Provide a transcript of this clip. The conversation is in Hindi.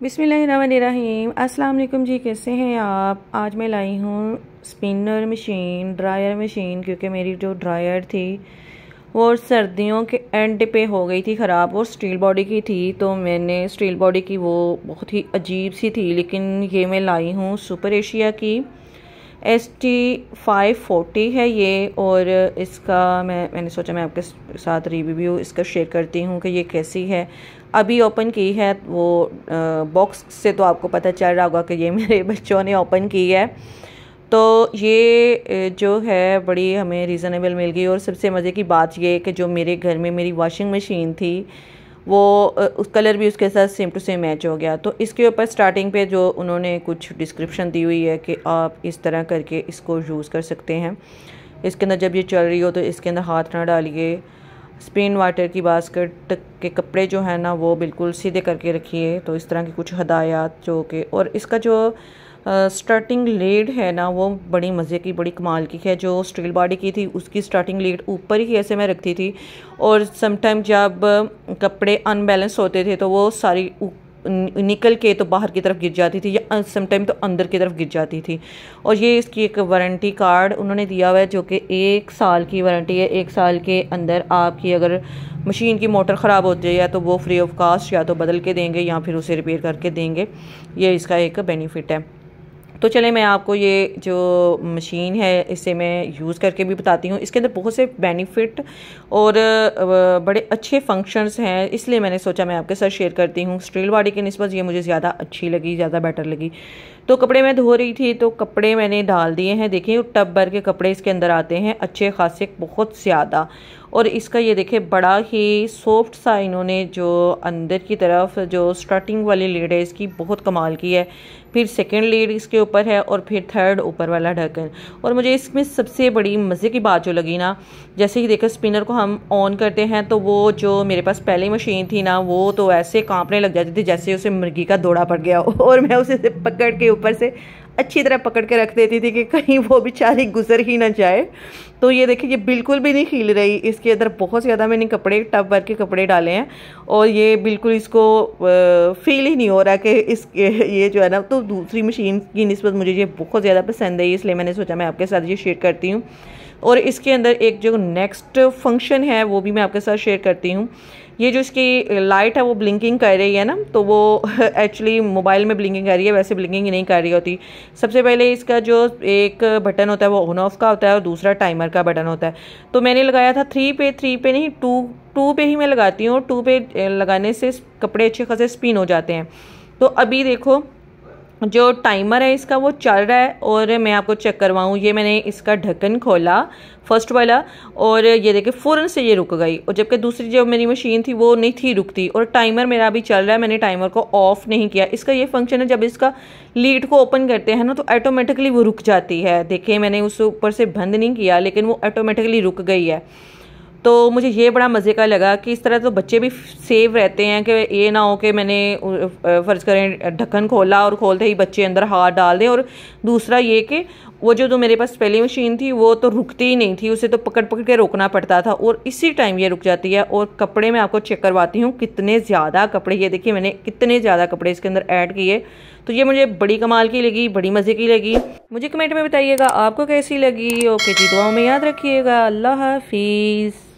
बिसमीम अस्सलाम वालेकुम जी, कैसे हैं आप? आज मैं लाई हूँ स्पिनर मशीन, ड्रायर मशीन, क्योंकि मेरी जो ड्रायर थी, वो सर्दियों के एंड पे हो गई थी ख़राब। वो स्टील बॉडी की थी तो मैंने स्टील बॉडी की वो बहुत ही अजीब सी थी, लेकिन ये मैं लाई हूँ सुपर एशिया की। एस टी फाइव फोर्टी है ये, और इसका मैं, मैंने सोचा मैं आपके साथ रिव्यू इसका शेयर करती हूँ कि ये कैसी है। अभी ओपन की है, वो बॉक्स से तो आपको पता चल रहा होगा कि ये मेरे बच्चों ने ओपन की है। तो ये जो है, बड़ी हमें रीज़नेबल मिल गई, और सबसे मज़े की बात ये कि जो मेरे घर में मेरी वॉशिंग मशीन थी वो उस कलर भी उसके साथ सेम टू सेम मैच हो गया। तो इसके ऊपर स्टार्टिंग पे जो उन्होंने कुछ डिस्क्रिप्शन दी हुई है कि आप इस तरह करके इसको यूज़ कर सकते हैं। इसके अंदर जब ये चल रही हो तो इसके अंदर हाथ ना डालिए। स्पिन वाटर की बास्केट के कपड़े जो है ना, वो बिल्कुल सीधे करके रखिए। तो इस तरह की कुछ हदायत जो कि, और इसका जो स्टार्टिंग लीड है ना, वो बड़ी मज़े की, बड़ी कमाल की है। जो स्टील बॉडी की थी, उसकी स्टार्टिंग लीड ऊपर ही ऐसे मैं रखती थी। और समटाइम जब कपड़े अनबैलेंस होते थे तो वो सारी निकल के तो बाहर की तरफ़ गिर जाती थी, या समटाइम तो अंदर की तरफ़ गिर जाती थी। और ये इसकी एक वारंटी कार्ड उन्होंने दिया हुआ है, जो कि एक साल की वारंटी है। एक साल के अंदर आपकी अगर मशीन की मोटर ख़राब होती है या तो वो फ्री ऑफ़ कास्ट या तो बदल के देंगे, या फिर उसे रिपेयर करके देंगे। ये इसका एक बेनिफिट है। तो चले, मैं आपको ये जो मशीन है, इसे मैं यूज़ करके भी बताती हूँ। इसके अंदर बहुत से बेनिफिट और बड़े अच्छे फ़ंक्शंस हैं, इसलिए मैंने सोचा मैं आपके साथ शेयर करती हूँ। स्टील बॉडी के नस्बत ये मुझे ज़्यादा अच्छी लगी, ज़्यादा बेटर लगी। तो कपड़े मैं धो रही थी तो कपड़े मैंने डाल दिए हैं। देखिए टब भर के कपड़े इसके अंदर आते हैं, अच्छे खासे, बहुत ज़्यादा। और इसका ये देखे, बड़ा ही सॉफ्ट सा इन्होंने जो अंदर की तरफ़, जो स्टार्टिंग वाली लीड है, इसकी बहुत कमाल की है। फिर सेकेंड लीड इसके ऊपर है और फिर थर्ड ऊपर वाला ढक्कन। और मुझे इसमें सबसे बड़ी मज़े की बात जो लगी ना, जैसे कि देखो स्पिनर को हम ऑन करते हैं तो वो जो मेरे पास पहली मशीन थी ना, वो तो ऐसे कांपने लग जाती थी जैसे उसे मुर्गी का दौड़ा पड़ गया और मैं उसे पकड़ के ऊपर से अच्छी तरह पकड़ के रख देती थी कि कहीं वो बेचारी गुजर ही ना जाए। तो ये देखिए, ये बिल्कुल भी नहीं खिल रही। इसके अंदर बहुत ज़्यादा मैंने कपड़े, टब भर के कपड़े डाले हैं और ये बिल्कुल इसको फील ही नहीं हो रहा कि इस, ये जो है ना तो दूसरी मशीन की नस्बत मुझे ये बहुत ज़्यादा पसंद है, इसलिए मैंने सोचा मैं आपके साथ ये शेयर करती हूँ। और इसके अंदर एक जो नेक्स्ट फ़ंक्शन है, वो भी मैं आपके साथ शेयर करती हूँ। ये जो इसकी लाइट है, वो ब्लिंकिंग कर रही है ना तो वो एक्चुअली मोबाइल में ब्लिंकिंग कर रही है, वैसे ब्लिंकिंग नहीं कर रही होती। सबसे पहले इसका जो एक बटन होता है, वो ऑन ऑफ़ का होता है और दूसरा टाइमर का बटन होता है। तो मैंने लगाया था थ्री पे थ्री पे नहीं टू टू पे ही मैं लगाती हूँ। टू पे लगाने से कपड़े अच्छे खासे स्पिन हो जाते हैं। तो अभी देखो जो टाइमर है इसका वो चल रहा है और मैं आपको चेक करवाऊँ। ये मैंने इसका ढक्कन खोला फ़र्स्ट वाला, और ये देखे फ़ौरन से ये रुक गई। और जबकि दूसरी जो मेरी मशीन थी, वो नहीं थी रुकती। और टाइमर मेरा अभी चल रहा है, मैंने टाइमर को ऑफ़ नहीं किया। इसका ये फ़ंक्शन है, जब इसका लीड को ओपन करते हैं ना तो ऑटोमेटिकली वो रुक जाती है। देखिए, मैंने उस ऊपर से बंद नहीं किया, लेकिन वो ऑटोमेटिकली रुक गई है। तो मुझे ये बड़ा मज़े का लगा कि इस तरह तो बच्चे भी सेव रहते हैं कि ये ना हो कि मैंने फ़र्ज़ करें, ढक्कन खोला और खोलते ही बच्चे अंदर हाथ डाल दें। और दूसरा ये कि वो जो तो मेरे पास पहली मशीन थी, वो तो रुकती ही नहीं थी, उसे तो पकड़ पकड़ के रोकना पड़ता था और इसी टाइम ये रुक जाती है। और कपड़े मैं आपको चेक करवाती हूँ, कितने ज़्यादा कपड़े, ये देखिए मैंने कितने ज़्यादा कपड़े इसके अंदर ऐड किए। तो ये मुझे बड़ी कमाल की लगी, बड़ी मज़े की लगी। मुझे कमेंट में बताइएगा, आपको कैसी लगी? ओके जी, दुआओं में याद रखिएगा। अल्लाह हाफिज़।